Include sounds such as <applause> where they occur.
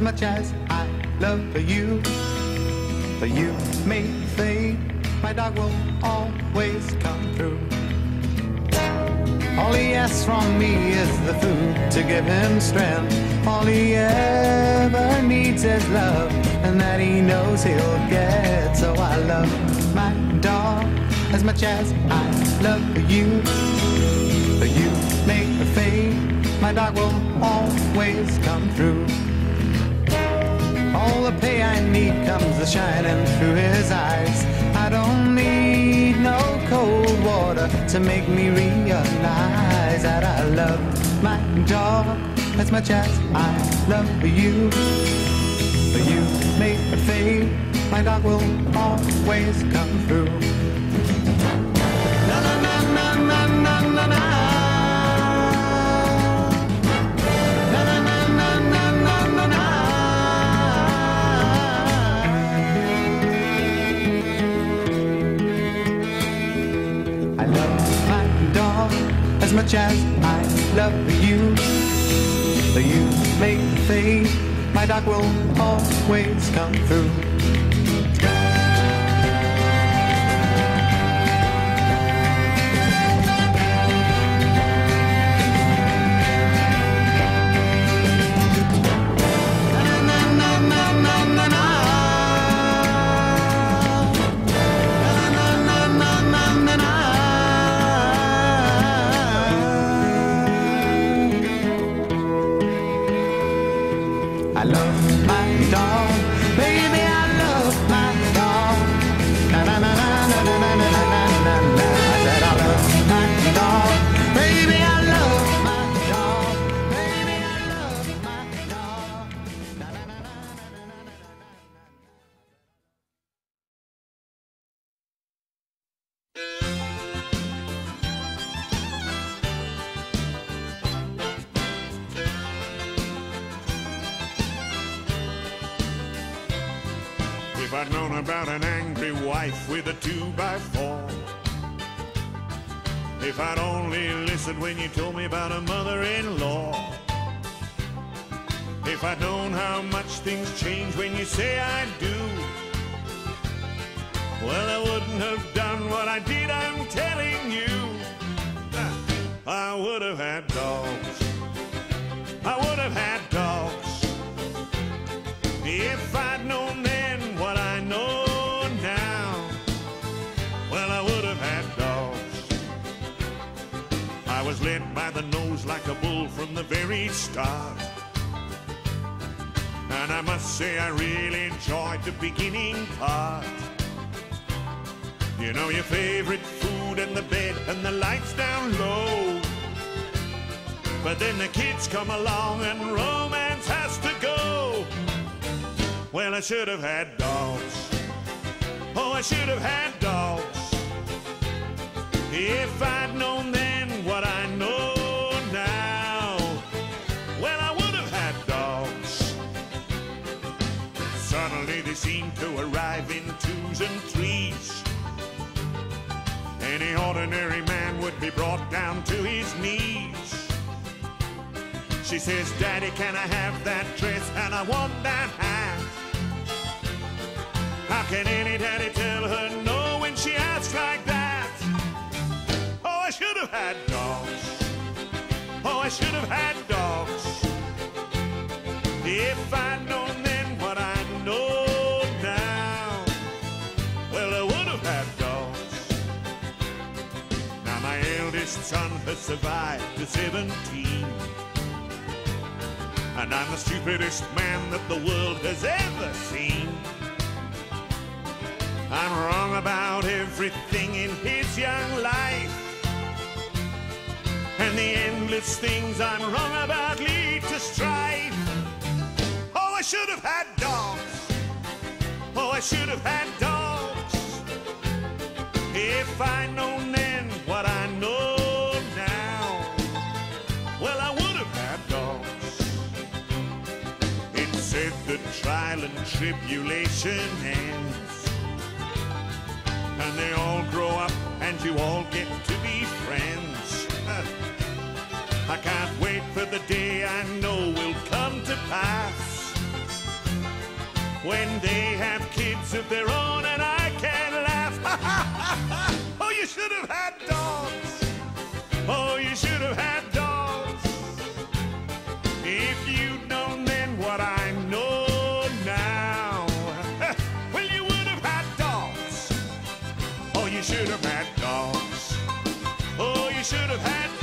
as much as I love you. But you may fade, my dog will always come through. All he asks from me is the food to give him strength. All he ever needs is love, and that he knows he'll get. So I love my dog as much as I love you. But you the fade, my dog will always come through. All the pay I need comes a shining through his eyes. I don't need no cold water to make me realize that I love my dog as much as I love you. But you a fade, my dog will always come through. Na na na na na. Na as much as I love you. You make fade, my dog will always come through. If I'd known about an angry wife with a two by four. If I'd only listened when you told me about a mother-in-law. If I'd known how much things change when you say I do. Well, I wouldn't have done what I did, I'm telling you. I would have had dogs. I would have had nose like a bull from the very start. And I must say, I really enjoyed the beginning part. You know, your favorite food and the bed and the lights down low. But then the kids come along and romance has to go. Well, I should have had dogs. Oh, I should have had Suddenly they seem to arrive in twos and threes. Any ordinary man would be brought down to his knees. She says, Daddy, can I have that dress? And I want that hat. How can any daddy tell her no when she asks like that? Oh, I should have had dogs. Oh, I should have had dogs. If I'd known eldest son has survived to 17. And I'm the stupidest man that the world has ever seen. I'm wrong about everything in his young life. And the endless things I'm wrong about lead to strife. Oh, I should have had dogs. Oh, I should have had dogs. If I'd known trial and tribulation ends. And they all grow up and you all get to be friends. <laughs> I can't wait for the day I know will come to pass. when they have kids of their own should have had